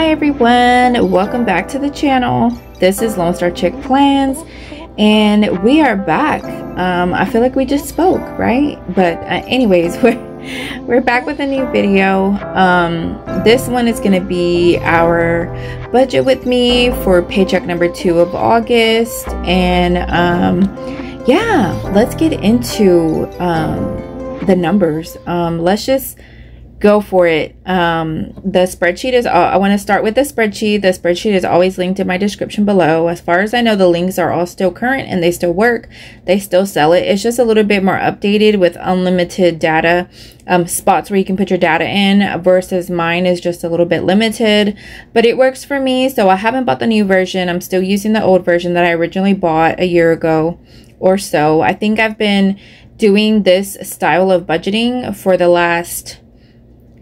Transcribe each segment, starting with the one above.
Hi everyone, welcome back to the channel. This is Lonestar Chic Plans and we are back. Um, I feel like we just spoke, right? But uh, anyways, we're, we're back with a new video. Um, this one is going to be our budget with me for paycheck number two of August. And um, yeah, let's get into um, the numbers. Um, let's just go for it. Um, the spreadsheet is, uh, I want to start with the spreadsheet. The spreadsheet is always linked in my description below. As far as I know, the links are all still current and they still work. They still sell it. It's just a little bit more updated with unlimited data um, spots where you can put your data in versus mine is just a little bit limited, but it works for me. So I haven't bought the new version. I'm still using the old version that I originally bought a year ago or so. I think I've been doing this style of budgeting for the last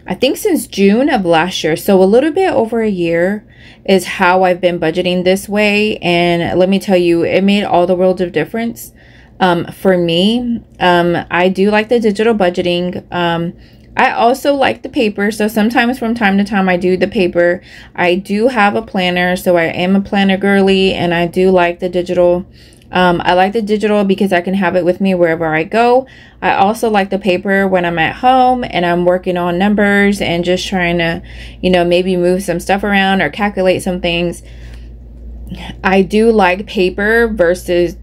I think since June of last year. So a little bit over a year is how I've been budgeting this way. And let me tell you, it made all the world of difference. Um, for me, um, I do like the digital budgeting. Um, I also like the paper. So sometimes from time to time I do the paper. I do have a planner. So I am a planner girly and I do like the digital um, I like the digital because I can have it with me wherever I go. I also like the paper when I'm at home and I'm working on numbers and just trying to, you know, maybe move some stuff around or calculate some things. I do like paper versus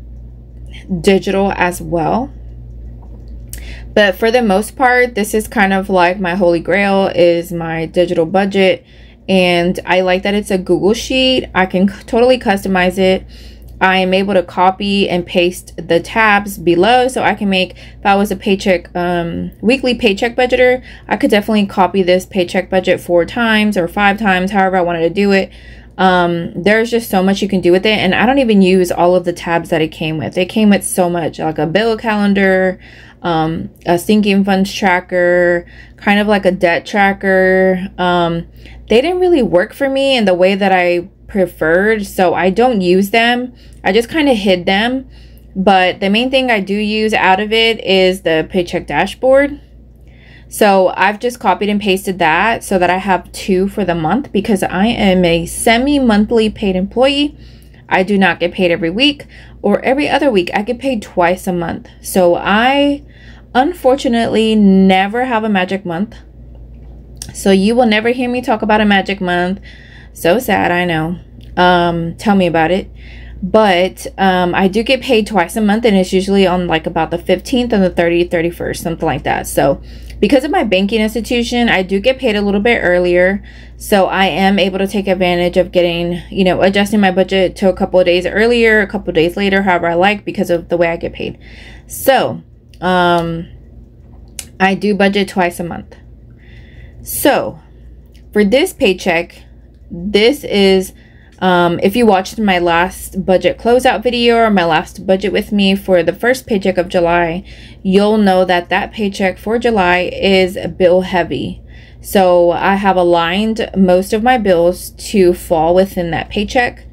digital as well. But for the most part, this is kind of like my holy grail is my digital budget. And I like that it's a Google Sheet. I can totally customize it I am able to copy and paste the tabs below so I can make if I was a paycheck um, weekly paycheck budgeter I could definitely copy this paycheck budget four times or five times however I wanted to do it. Um, there's just so much you can do with it and I don't even use all of the tabs that it came with. It came with so much like a bill calendar um, a sinking funds tracker kind of like a debt tracker. Um, they didn't really work for me in the way that I preferred, so I don't use them. I just kind of hid them. But the main thing I do use out of it is the paycheck dashboard. So I've just copied and pasted that so that I have two for the month because I am a semi-monthly paid employee. I do not get paid every week or every other week. I get paid twice a month. So I unfortunately never have a magic month. So you will never hear me talk about a magic month. So sad, I know. Um, tell me about it. But um, I do get paid twice a month, and it's usually on like about the 15th and the 30th, 31st, something like that. So, because of my banking institution, I do get paid a little bit earlier. So, I am able to take advantage of getting, you know, adjusting my budget to a couple of days earlier, a couple of days later, however I like, because of the way I get paid. So, um, I do budget twice a month. So, for this paycheck, this is um, if you watched my last budget closeout video or my last budget with me for the first paycheck of July, you'll know that that paycheck for July is bill heavy. So I have aligned most of my bills to fall within that paycheck.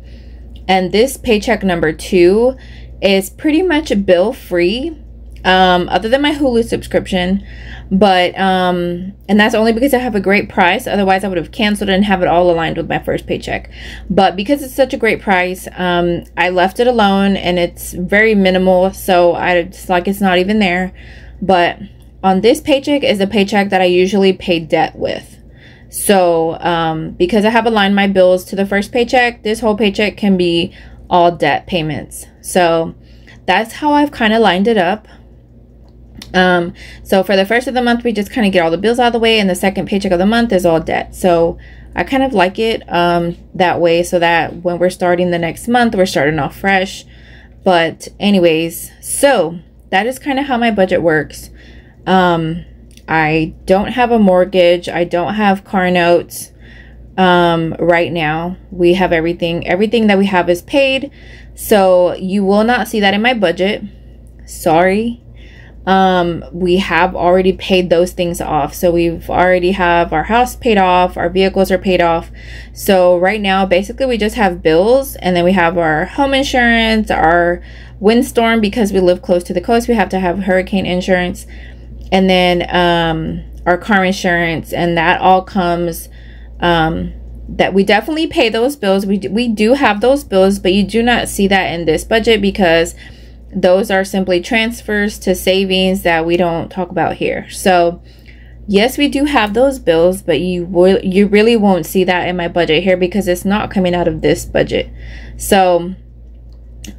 And this paycheck number two is pretty much bill free um, other than my Hulu subscription. But, um, and that's only because I have a great price. Otherwise, I would have canceled and have it all aligned with my first paycheck. But because it's such a great price, um, I left it alone and it's very minimal. So I, it's like it's not even there. But on this paycheck is a paycheck that I usually pay debt with. So, um, because I have aligned my bills to the first paycheck, this whole paycheck can be all debt payments. So, that's how I've kind of lined it up. Um, so for the first of the month, we just kind of get all the bills out of the way, and the second paycheck of the month is all debt. So I kind of like it um, that way so that when we're starting the next month, we're starting off fresh. But anyways, so that is kind of how my budget works. Um, I don't have a mortgage. I don't have car notes um, right now. We have everything. Everything that we have is paid. So you will not see that in my budget. Sorry um we have already paid those things off. So we've already have our house paid off our vehicles are paid off. So right now basically we just have bills and then we have our home insurance our windstorm because we live close to the coast we have to have hurricane insurance. And then um our car insurance and that all comes um that we definitely pay those bills. We, we do have those bills, but you do not see that in this budget because those are simply transfers to savings that we don't talk about here. So yes, we do have those bills, but you will you really won't see that in my budget here because it's not coming out of this budget. So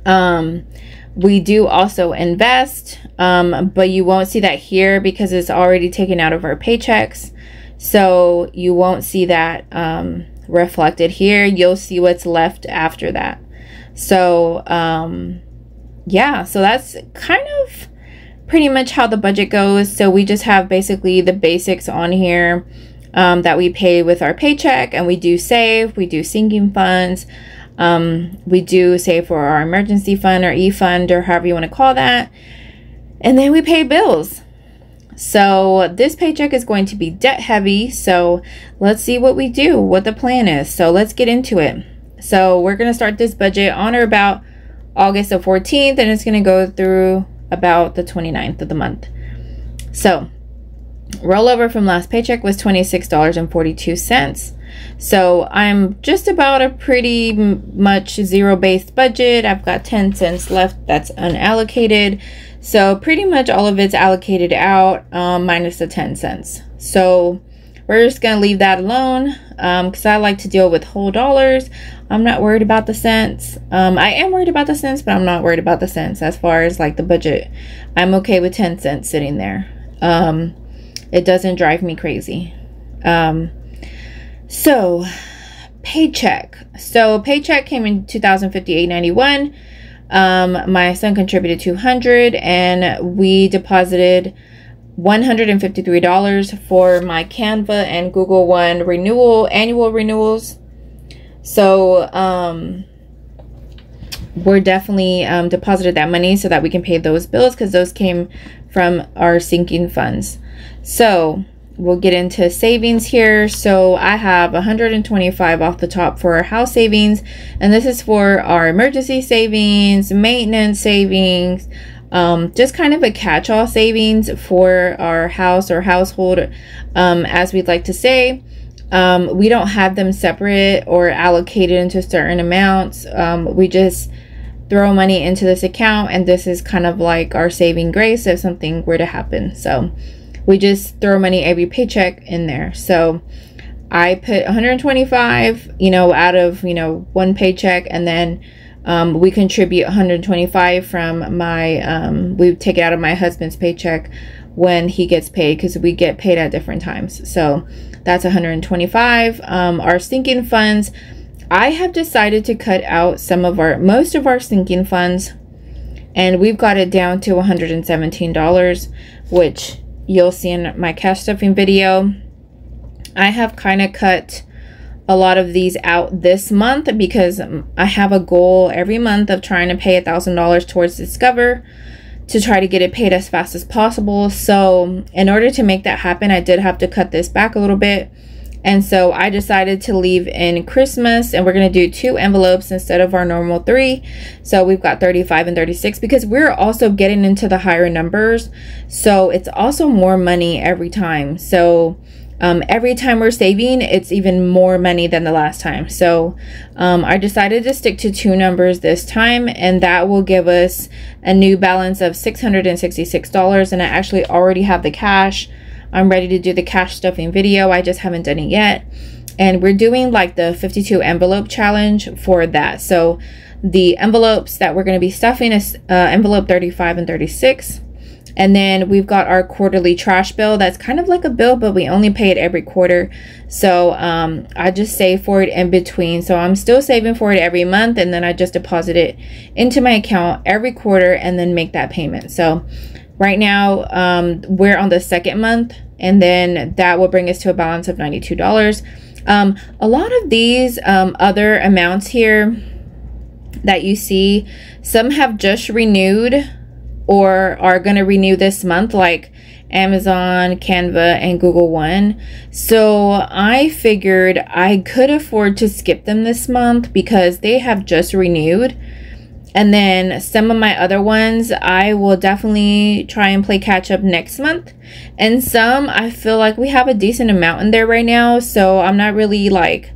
um we do also invest, um, but you won't see that here because it's already taken out of our paychecks. So you won't see that um, reflected here. You'll see what's left after that. So um, yeah, so that's kind of pretty much how the budget goes. So we just have basically the basics on here um, that we pay with our paycheck and we do save, we do sinking funds. Um, we do save for our emergency fund or e-fund or however you want to call that. And then we pay bills. So this paycheck is going to be debt heavy. So let's see what we do, what the plan is. So let's get into it. So we're going to start this budget on or about August the 14th and it's going to go through about the 29th of the month. So rollover from last paycheck was $26.42. So I'm just about a pretty much zero based budget. I've got 10 cents left that's unallocated. So pretty much all of it's allocated out um, minus the 10 cents. So we're just going to leave that alone because um, I like to deal with whole dollars. I'm not worried about the cents. Um, I am worried about the cents, but I'm not worried about the cents as far as like the budget. I'm okay with 10 cents sitting there. Um, it doesn't drive me crazy. Um, so, paycheck. So, paycheck came in 2058.91. Um, my son contributed 200 and we deposited $153 for my Canva and Google One renewal, annual renewals. So, um, we're definitely um, deposited that money so that we can pay those bills because those came from our sinking funds. So, we'll get into savings here. So I have 125 off the top for our house savings, and this is for our emergency savings, maintenance savings, um, just kind of a catch-all savings for our house or household, um, as we'd like to say. Um, we don't have them separate or allocated into certain amounts. Um, we just throw money into this account, and this is kind of like our saving grace if something were to happen. So we just throw money every paycheck in there. So I put 125, you know, out of, you know, one paycheck and then um, we contribute 125 from my, um, we take it out of my husband's paycheck when he gets paid because we get paid at different times. So that's 125. Um, our sinking funds, I have decided to cut out some of our, most of our sinking funds and we've got it down to $117, which you'll see in my cash stuffing video. I have kind of cut a lot of these out this month because I have a goal every month of trying to pay a thousand dollars towards Discover to try to get it paid as fast as possible. So in order to make that happen, I did have to cut this back a little bit and so I decided to leave in Christmas and we're going to do two envelopes instead of our normal three. So we've got 35 and 36 because we're also getting into the higher numbers. So it's also more money every time. So um, every time we're saving, it's even more money than the last time. So um, I decided to stick to two numbers this time, and that will give us a new balance of $666. And I actually already have the cash I'm ready to do the cash stuffing video. I just haven't done it yet. And we're doing like the 52 envelope challenge for that. So the envelopes that we're going to be stuffing is uh, envelope 35 and 36. And then we've got our quarterly trash bill. That's kind of like a bill, but we only pay it every quarter. So um, I just save for it in between. So I'm still saving for it every month. And then I just deposit it into my account every quarter and then make that payment. So right now um, we're on the second month and then that will bring us to a balance of $92. Um, a lot of these um, other amounts here that you see, some have just renewed or are going to renew this month, like Amazon, Canva, and Google One. So I figured I could afford to skip them this month because they have just renewed. And then some of my other ones, I will definitely try and play catch up next month. And some, I feel like we have a decent amount in there right now. So I'm not really like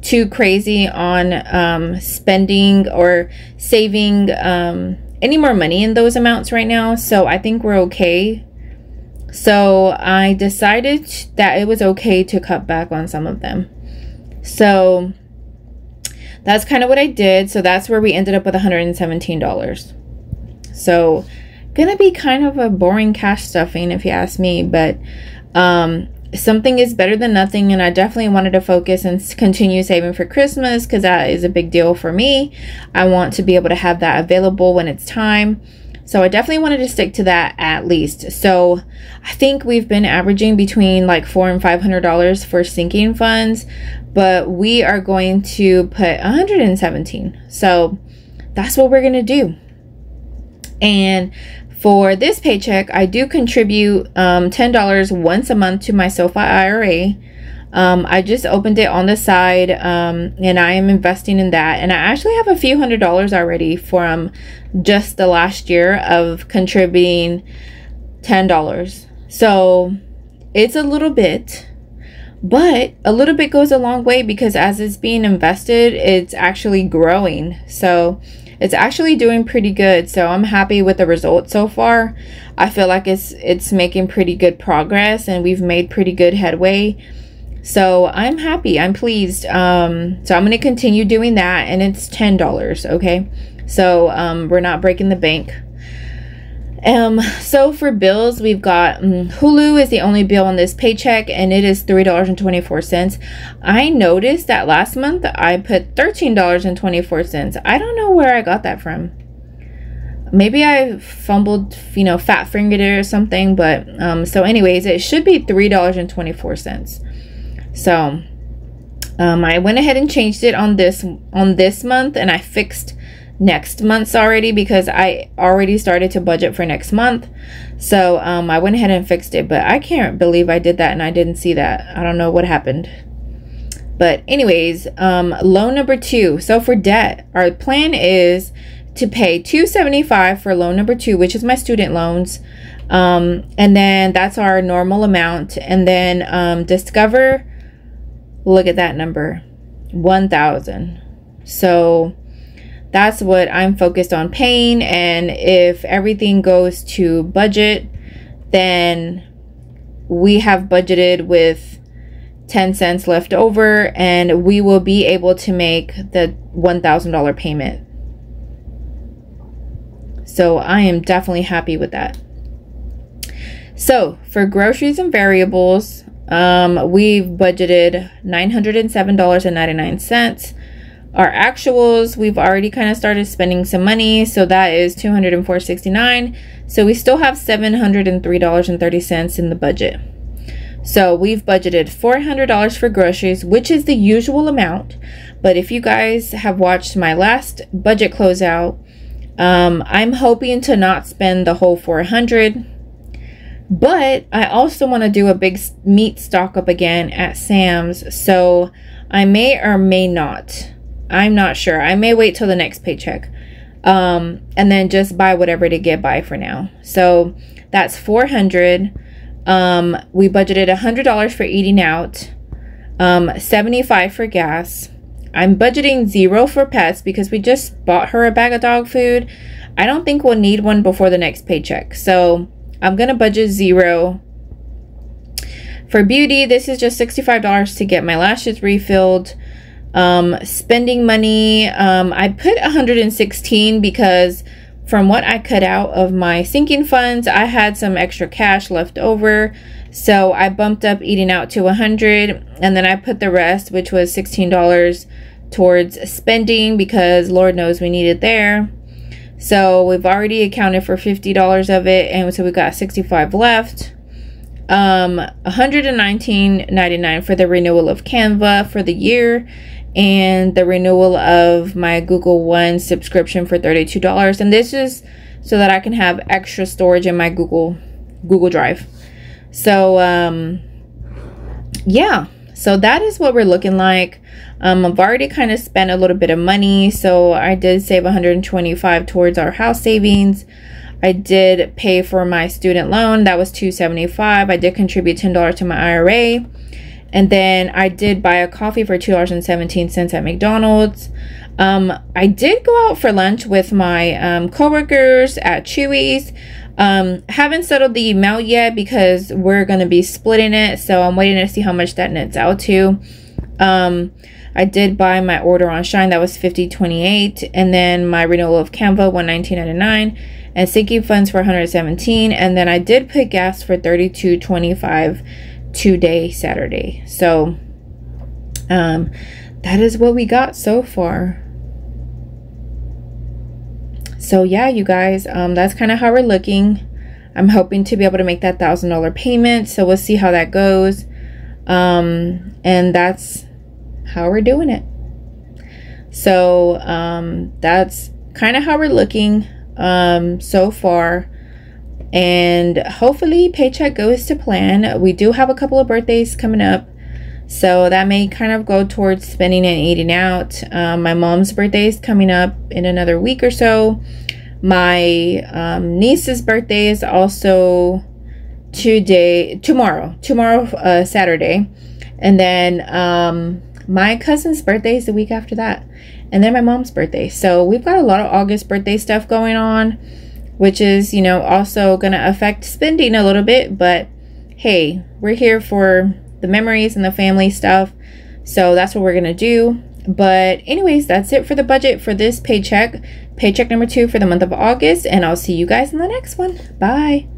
too crazy on um, spending or saving um, any more money in those amounts right now. So I think we're okay. So I decided that it was okay to cut back on some of them. So that's kind of what I did. So that's where we ended up with $117. So gonna be kind of a boring cash stuffing if you ask me, but um, something is better than nothing and i definitely wanted to focus and continue saving for christmas because that is a big deal for me. I want to be able to have that available when it's time. So i definitely wanted to stick to that at least. So i think we've been averaging between like four and five hundred dollars for sinking funds but we are going to put 117 so that's what we're going to do. And for this paycheck, I do contribute um, $10 once a month to my SoFi IRA. Um, I just opened it on the side um, and I am investing in that. And I actually have a few hundred dollars already from just the last year of contributing $10. So it's a little bit, but a little bit goes a long way because as it's being invested, it's actually growing. So it's actually doing pretty good. So I'm happy with the results so far. I feel like it's it's making pretty good progress and we've made pretty good headway. So I'm happy. I'm pleased. Um, so I'm going to continue doing that and it's $10, okay? So um, we're not breaking the bank. Um, so for bills, we've got um, Hulu is the only bill on this paycheck, and it is three dollars and twenty four cents. I noticed that last month I put thirteen dollars and twenty four cents. I don't know where I got that from. Maybe I fumbled, you know, fat fingered it or something. But um, so anyways, it should be three dollars and twenty four cents. So um, I went ahead and changed it on this on this month, and I fixed next month's already because I already started to budget for next month. So um, I went ahead and fixed it, but I can't believe I did that and I didn't see that. I don't know what happened. But anyways, um, loan number two. So for debt, our plan is to pay 275 for loan number two, which is my student loans. Um, and then that's our normal amount. And then um, Discover, look at that number, 1,000. So that's what I'm focused on paying. And if everything goes to budget, then we have budgeted with 10 cents left over and we will be able to make the $1,000 payment. So I am definitely happy with that. So for groceries and variables, um, we've budgeted $907.99 our actuals we've already kind of started spending some money so that is 204.69 so we still have $703.30 in the budget. So we've budgeted $400 for groceries which is the usual amount. But if you guys have watched my last budget closeout um, I'm hoping to not spend the whole 400 but I also want to do a big meat stock up again at Sam's so I may or may not I'm not sure. I may wait till the next paycheck. Um, and then just buy whatever to get by for now. So that's 400. Um, we budgeted $100 for eating out, um, 75 for gas. I'm budgeting zero for pets because we just bought her a bag of dog food. I don't think we'll need one before the next paycheck. So I'm going to budget zero. For beauty, this is just $65 to get my lashes refilled. Um, spending money, um, I put 116 because from what I cut out of my sinking funds, I had some extra cash left over. So I bumped up eating out to 100 and then I put the rest, which was $16 towards spending because Lord knows we need it there. So we've already accounted for $50 of it and so we got 65 left. Um 119.99 for the renewal of Canva for the year and the renewal of my Google One subscription for $32. And this is so that I can have extra storage in my Google Google Drive. So um yeah, so that is what we're looking like. Um, I've already kind of spent a little bit of money, so I did save 125 towards our house savings. I did pay for my student loan, that was 275. I did contribute $10 to my IRA. And then I did buy a coffee for $2.17 at McDonald's. Um, I did go out for lunch with my um, coworkers at Chuy's. Um, haven't settled the amount yet because we're going to be splitting it. So I'm waiting to see how much that nets out to. Um, I did buy my order on Shein. That was 50.28, and then my renewal of Canva 119.99, and sinking funds for 117, and then I did put gas for 32.25 today Saturday. So um, that is what we got so far. So yeah, you guys, um, that's kind of how we're looking. I'm hoping to be able to make that thousand dollar payment. So we'll see how that goes. Um, and that's how we're doing it. So um, that's kind of how we're looking um, so far. And hopefully, paycheck goes to plan. We do have a couple of birthdays coming up. So that may kind of go towards spending and eating out. Um, my mom's birthday is coming up in another week or so. My um, niece's birthday is also today, tomorrow, tomorrow, uh, Saturday. And then um, my cousin's birthday is the week after that. And then my mom's birthday. So we've got a lot of August birthday stuff going on, which is, you know, also going to affect spending a little bit. But hey, we're here for the memories and the family stuff. So that's what we're going to do. But anyways, that's it for the budget for this paycheck. Paycheck number two for the month of August. And I'll see you guys in the next one. Bye.